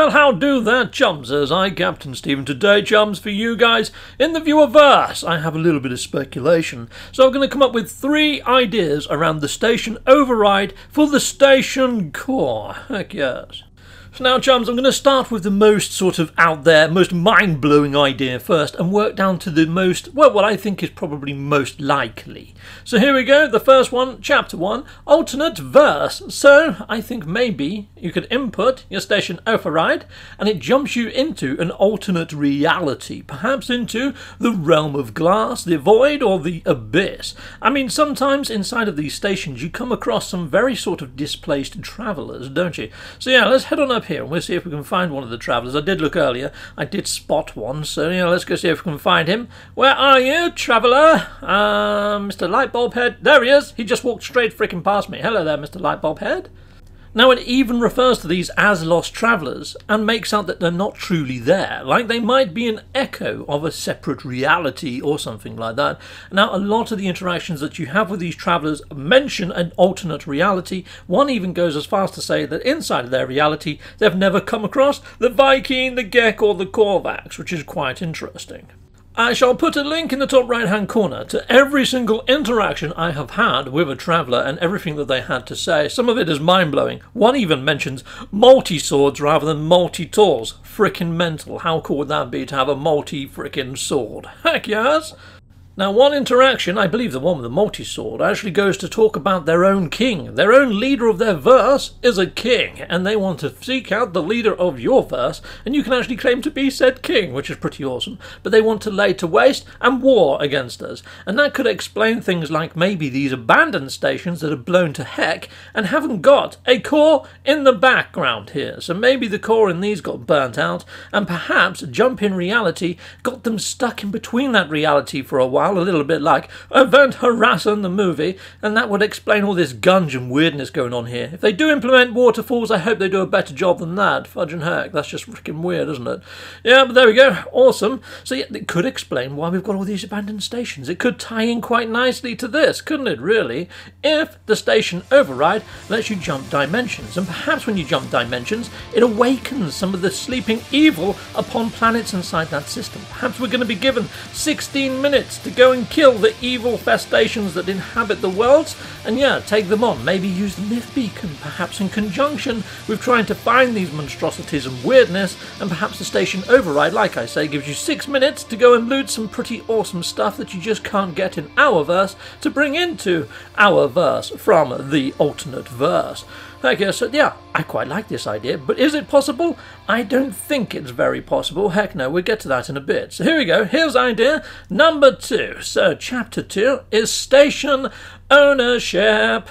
Well, how do that, chums? As I, Captain Stephen, today, chums, for you guys in the viewerverse. I have a little bit of speculation, so I'm going to come up with three ideas around the station override for the station core. Heck yes. So now, chums, I'm going to start with the most sort of out there, most mind blowing idea first and work down to the most, well, what I think is probably most likely. So here we go. The first one, chapter one, alternate verse. So I think maybe you could input your station override and it jumps you into an alternate reality, perhaps into the realm of glass, the void, or the abyss. I mean, sometimes inside of these stations you come across some very sort of displaced travellers, don't you? So yeah, let's head on up up here and we'll see if we can find one of the travellers. I did look earlier. I did spot one, so you know, let's go see if we can find him. Where are you, traveller? Uh, Mr. Lightbulb Head. There he is. He just walked straight freaking past me. Hello there, Mr. Lightbulb Head. Now, it even refers to these as lost travellers and makes out that they're not truly there, like they might be an echo of a separate reality or something like that. Now, a lot of the interactions that you have with these travellers mention an alternate reality. One even goes as far as to say that inside of their reality, they've never come across the Vy'keen, the Gek, or the Korvax, which is quite interesting. I shall put a link in the top right hand corner to every single interaction I have had with a traveller and everything that they had to say. Some of it is mind blowing. One even mentions multi swords rather than multi tools. Frickin' mental. How cool would that be to have a multi frickin' sword? Heck yes! Now, one interaction, I believe the one with the multi-sword, actually goes to talk about their own king. Their own leader of their verse is a king, and they want to seek out the leader of your verse, and you can actually claim to be said king, which is pretty awesome. But they want to lay to waste and war against us, and that could explain things like maybe these abandoned stations that are blown to heck and haven't got a core in the background here. So maybe the core in these got burnt out, and perhaps Jump in Reality got them stuck in between that reality for a while a little bit like Event Horizon the movie, and that would explain all this gunge and weirdness going on here. If they do implement waterfalls, I hope they do a better job than that. Fudge and heck, that's just freaking weird, isn't it? Yeah, but there we go. Awesome. So yeah, it could explain why we've got all these abandoned stations. It could tie in quite nicely to this, couldn't it, really? If the station override lets you jump dimensions, and perhaps when you jump dimensions, it awakens some of the sleeping evil upon planets inside that system. Perhaps we're going to be given 16 minutes to go and kill the evil festations that inhabit the worlds, and yeah, take them on. Maybe use the myth beacon, perhaps in conjunction with trying to find these monstrosities and weirdness, and perhaps the station override, like I say, gives you six minutes to go and loot some pretty awesome stuff that you just can't get in our verse to bring into our verse from the alternate verse. I guess, uh, yeah, I quite like this idea, but is it possible? I don't think it's very possible. Heck no, we'll get to that in a bit. So here we go. Here's idea number two. So, chapter two is station ownership.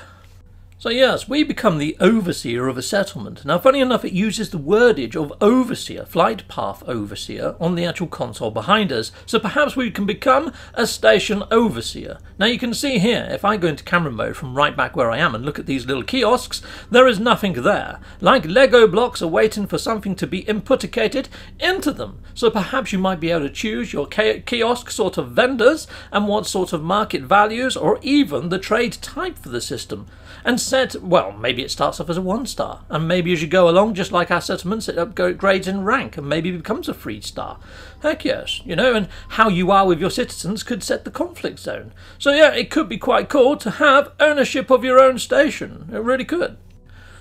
So, yes, we become the overseer of a settlement. Now, funny enough, it uses the wordage of overseer, flight path overseer, on the actual console behind us. So, perhaps we can become a station overseer. Now, you can see here, if I go into camera mode from right back where I am and look at these little kiosks, there is nothing there. Like Lego blocks are waiting for something to be inputicated into them. So, perhaps you might be able to choose your kiosk sort of vendors and what sort of market values or even the trade type for the system and said, well, maybe it starts off as a one star, and maybe as you go along, just like our settlements, it upgrades in rank, and maybe becomes a three star. Heck yes, you know, and how you are with your citizens could set the conflict zone. So yeah, it could be quite cool to have ownership of your own station. It really could.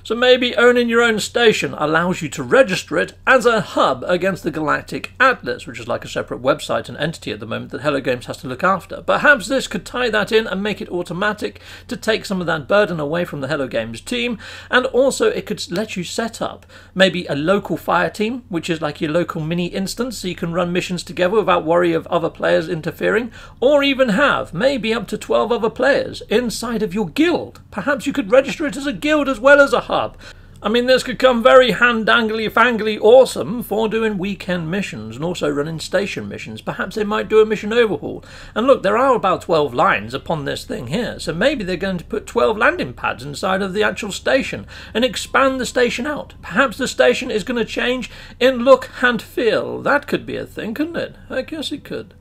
So maybe owning your own station allows you to register it as a hub against the Galactic Atlas, which is like a separate website and entity at the moment that Hello Games has to look after. Perhaps this could tie that in and make it automatic to take some of that burden away from the Hello Games team, and also it could let you set up maybe a local fire team, which is like your local mini instance, so you can run missions together without worry of other players interfering, or even have maybe up to 12 other players inside of your guild. Perhaps you could register it as a guild as well as a hub I mean, this could come very hand-dangly, fangly awesome for doing weekend missions and also running station missions. Perhaps they might do a mission overhaul. And look, there are about 12 lines upon this thing here, so maybe they're going to put 12 landing pads inside of the actual station and expand the station out. Perhaps the station is going to change in look and feel. That could be a thing, couldn't it? I guess it could.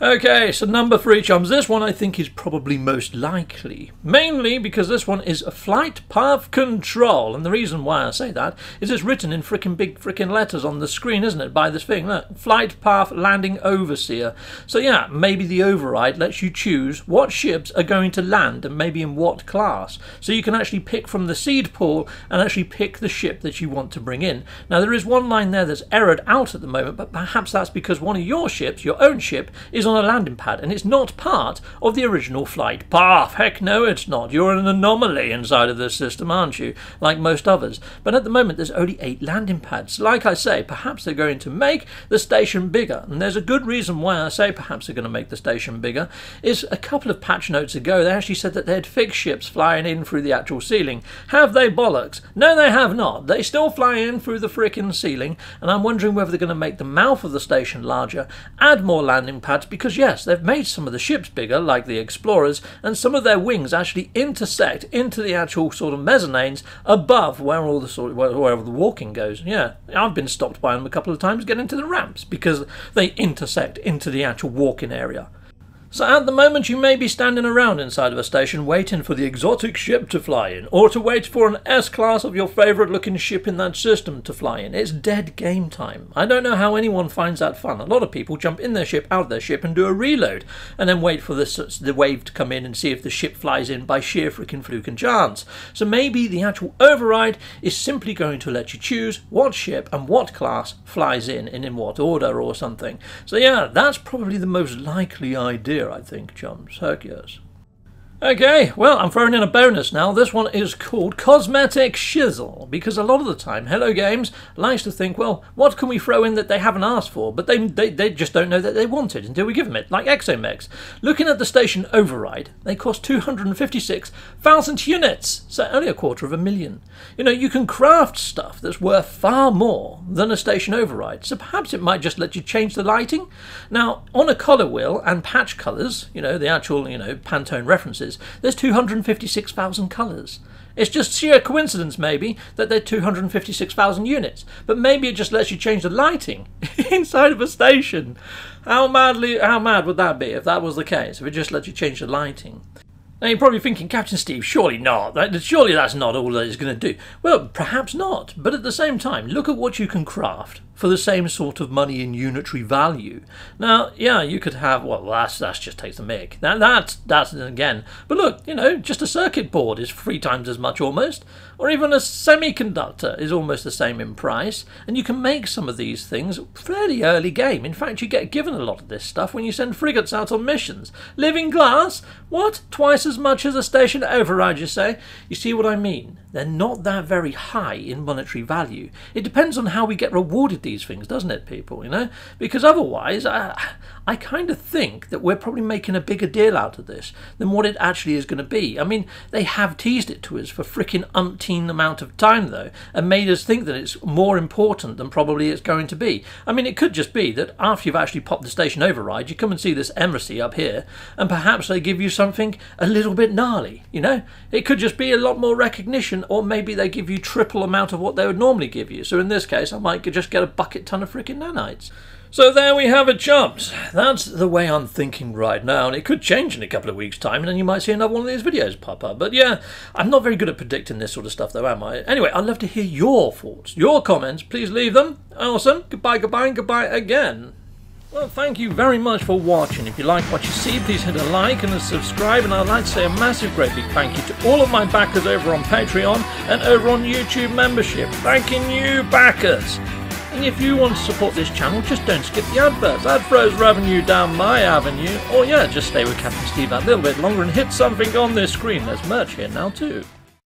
Okay, so number three, chums. This one I think is probably most likely. Mainly because this one is a flight path control. And the reason why I say that is it's written in frickin' big frickin' letters on the screen, isn't it? By this thing. Look, flight path landing overseer. So yeah, maybe the override lets you choose what ships are going to land and maybe in what class. So you can actually pick from the seed pool and actually pick the ship that you want to bring in. Now there is one line there that's errored out at the moment, but perhaps that's because one of your ships, your own ship, is on a landing pad and it's not part of the original flight path. Heck no, it's not. You're an anomaly inside of this system, aren't you? Like most others. But at the moment, there's only eight landing pads. Like I say, perhaps they're going to make the station bigger. And there's a good reason why I say perhaps they're going to make the station bigger. Is a couple of patch notes ago, they actually said that they had fixed ships flying in through the actual ceiling. Have they bollocks? No, they have not. They still fly in through the freaking ceiling. And I'm wondering whether they're going to make the mouth of the station larger, add more landing pads, because yes, they've made some of the ships bigger, like the Explorers, and some of their wings actually intersect into the actual sort of mezzanines above where all the sort of, wherever the walking goes. Yeah, I've been stopped by them a couple of times getting to the ramps because they intersect into the actual walking area. So at the moment you may be standing around inside of a station waiting for the exotic ship to fly in, or to wait for an S-class of your favourite looking ship in that system to fly in. It's dead game time. I don't know how anyone finds that fun. A lot of people jump in their ship, out of their ship, and do a reload, and then wait for the, the wave to come in and see if the ship flies in by sheer freaking fluke and chance. So maybe the actual override is simply going to let you choose what ship and what class flies in and in what order or something. So yeah, that's probably the most likely idea I think. Heck yes. Okay, well, I'm throwing in a bonus now. This one is called Cosmetic Shizzle, because a lot of the time, Hello Games likes to think, well, what can we throw in that they haven't asked for? But they, they, they just don't know that they want it until we give them it, like Exomechs. Looking at the station override, they cost 256,000 units, so only a quarter of a million. You know, you can craft stuff that's worth far more than a station override, so perhaps it might just let you change the lighting. Now, on a color wheel and patch colors, you know, the actual, you know, Pantone references, There's 256,000 colours. It's just sheer coincidence, maybe, that they're 256,000 units. But maybe it just lets you change the lighting inside of a station. How madly, how mad would that be if that was the case? If it just lets you change the lighting. Now you're probably thinking, Captain Steve, surely not. That, surely that's not all that it's going to do. Well, perhaps not. But at the same time, look at what you can craft for the same sort of money in unitary value. Now, yeah, you could have well, that's that's just takes the mic. Now that's that's again. But look, you know, just a circuit board is three times as much almost, or even a semiconductor is almost the same in price. And you can make some of these things fairly early game. In fact, you get given a lot of this stuff when you send frigates out on missions. Living glass, what? Twice as much as a station override, you say? You see what I mean? They're not that very high in monetary value. It depends on how we get rewarded these things, doesn't it, people? You know, because otherwise, I, I kind of think that we're probably making a bigger deal out of this than what it actually is going to be. I mean, they have teased it to us for freaking umpteen amount of time, though, and made us think that it's more important than probably it's going to be. I mean, it could just be that after you've actually popped the station override, you come and see this embassy up here, and perhaps they give you something a little bit gnarly. You know, it could just be a lot more recognition, or maybe they give you triple amount of what they would normally give you. So in this case, I might just get a bucket ton of freaking nanites. So there we have it, chumps. That's the way I'm thinking right now, and it could change in a couple of weeks' time, and then you might see another one of these videos pop up. But yeah, I'm not very good at predicting this sort of stuff, though, am I? Anyway, I'd love to hear your thoughts, your comments. Please leave them. Awesome. Goodbye, goodbye, and goodbye again. Well, thank you very much for watching. If you like what you see, please hit a like and a subscribe. And I'd like to say a massive, great big thank you to all of my backers over on Patreon and over on YouTube membership. Thanking you, backers. And if you want to support this channel, just don't skip the adverts. That throws revenue down my avenue. Or yeah, just stay with Captain Steve that little bit longer and hit something on this screen. There's merch here now too.